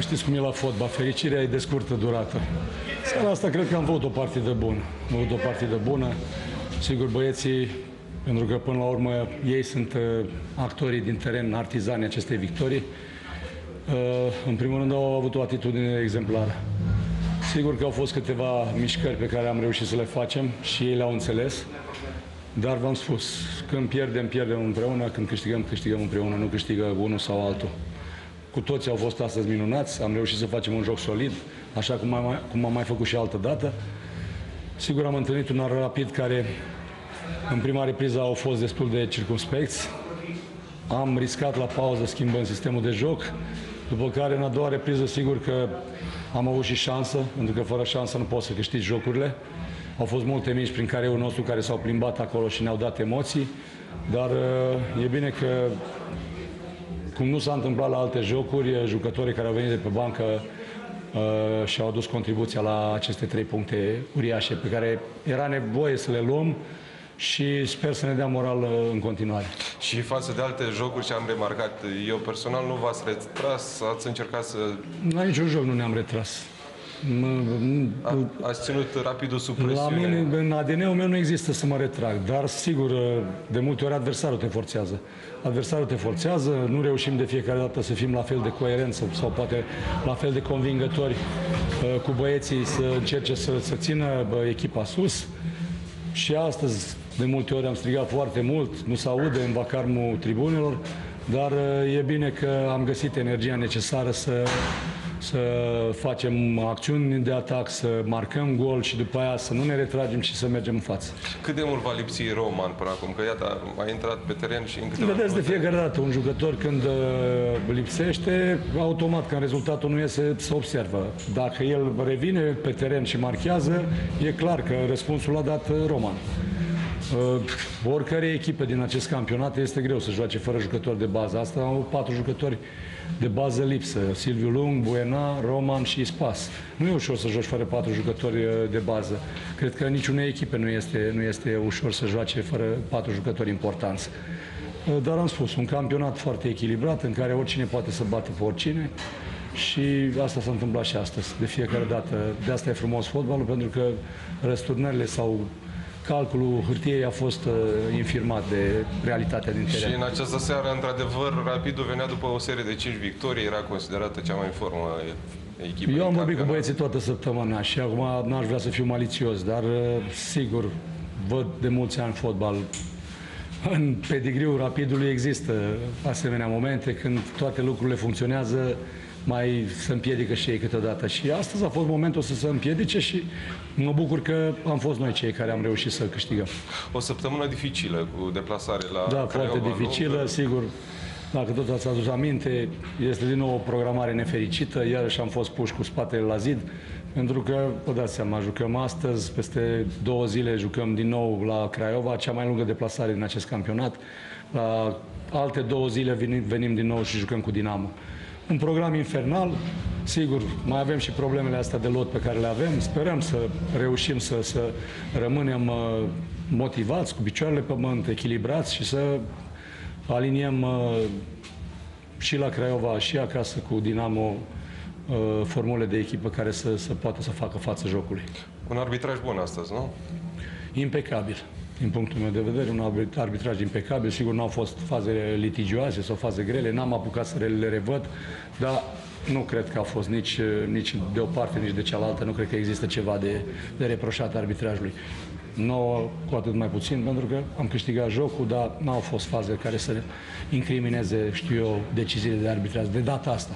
Știți cum e la fotbal, fericirea e de scurtă durată. Seara asta cred că am avut o partidă bună. Am avut o partidă bună. Sigur, băieții, pentru că până la urmă ei sunt uh, actorii din teren, artizanii acestei victorii, uh, în primul rând au avut o atitudine exemplară. Sigur că au fost câteva mișcări pe care am reușit să le facem și ei le-au înțeles, dar v-am spus, când pierdem, pierdem împreună, când câștigăm, câștigăm împreună, nu câștigă unul sau altul. Cu toții au fost astăzi minunați, am reușit să facem un joc solid, așa cum am, cum am mai făcut și altă dată. Sigur am întâlnit un rapid care în prima repriză au fost destul de circumspecți. Am riscat la pauză schimbând sistemul de joc, după care în a doua repriză sigur că am avut și șansă, pentru că fără șansă nu poți să câștigi jocurile. Au fost multe mici prin care eu nostru care s-au plimbat acolo și ne-au dat emoții, dar uh, e bine că cum nu s-a întâmplat la alte jocuri, jucătorii care au venit de pe bancă uh, și-au adus contribuția la aceste trei puncte uriașe pe care era nevoie să le luăm și sper să ne dea moral uh, în continuare. Și față de alte jocuri ce am remarcat, eu personal nu v-ați retras, ați încercat să... La niciun joc nu ne-am retras. A, ați ținut rapidul sub presiune? La mine, în ADN-ul meu nu există să mă retrag, dar sigur, de multe ori adversarul te forțează. Adversarul te forțează, nu reușim de fiecare dată să fim la fel de coerenți sau poate la fel de convingători uh, cu băieții să încerce să, să țină echipa sus. Și astăzi, de multe ori am strigat foarte mult, nu se aude în vacarmul tribunelor, dar uh, e bine că am găsit energia necesară să să facem acțiuni de atac, să marcăm gol și după aia să nu ne retragem și să mergem în față. Cât de mult va lipsi Roman până acum? Că iată, a intrat pe teren și în câteva Vedeți de fiecare dată un jucător când uh, lipsește, automat când rezultatul nu iese, se observă. Dacă el revine pe teren și marchează, e clar că răspunsul l-a dat uh, Roman. Uh, oricare echipă din acest campionat este greu să joace fără jucători de bază. Asta au patru jucători de bază lipsă. Silviu Lung, Buena, Roman și Spas. Nu e ușor să joci fără patru jucători uh, de bază. Cred că niciunei echipe nu este, nu este ușor să joace fără patru jucători importanți. Uh, dar am spus, un campionat foarte echilibrat în care oricine poate să bată pe oricine și asta s-a întâmplat și astăzi. De fiecare dată. De asta e frumos fotbalul, pentru că răsturnările sau calculul hârtiei a fost uh, infirmat de realitatea din teren. Și în această seară, într-adevăr, Rapidul venea după o serie de 5 victorii, era considerată cea mai în formă echipă. Eu am vorbit cu băieții toată săptămâna și acum n-aș vrea să fiu malițios, dar uh, sigur, văd de mulți ani fotbal. În pedigriul Rapidului există asemenea momente când toate lucrurile funcționează mai se împiedică și ei câteodată. Și astăzi a fost momentul să se împiedice și mă bucur că am fost noi cei care am reușit să câștigăm. O săptămână dificilă cu deplasare la Da, Craiova, foarte dificilă, nu? sigur. Dacă tot ați adus aminte, este din nou o programare nefericită, iarăși am fost puși cu spatele la zid, pentru că, vă dați seama, jucăm astăzi, peste două zile jucăm din nou la Craiova, cea mai lungă deplasare din acest campionat. La alte două zile venim, venim din nou și jucăm cu Dinamo un program infernal. Sigur, mai avem și problemele astea de lot pe care le avem. Sperăm să reușim să, să rămânem uh, motivați, cu picioarele pe pământ, echilibrați și să aliniem uh, și la Craiova și acasă cu Dinamo uh, formule de echipă care să, să poată să facă față jocului. Un arbitraj bun astăzi, nu? Impecabil din punctul meu de vedere, un arbitraj impecabil. Sigur, nu au fost faze litigioase sau faze grele, n-am apucat să le revăd, dar nu cred că a fost nici, nici de o parte, nici de cealaltă. Nu cred că există ceva de, de reproșat arbitrajului. Nu cu atât mai puțin, pentru că am câștigat jocul, dar n-au fost faze care să incrimineze, știu eu, deciziile de arbitraj de data asta.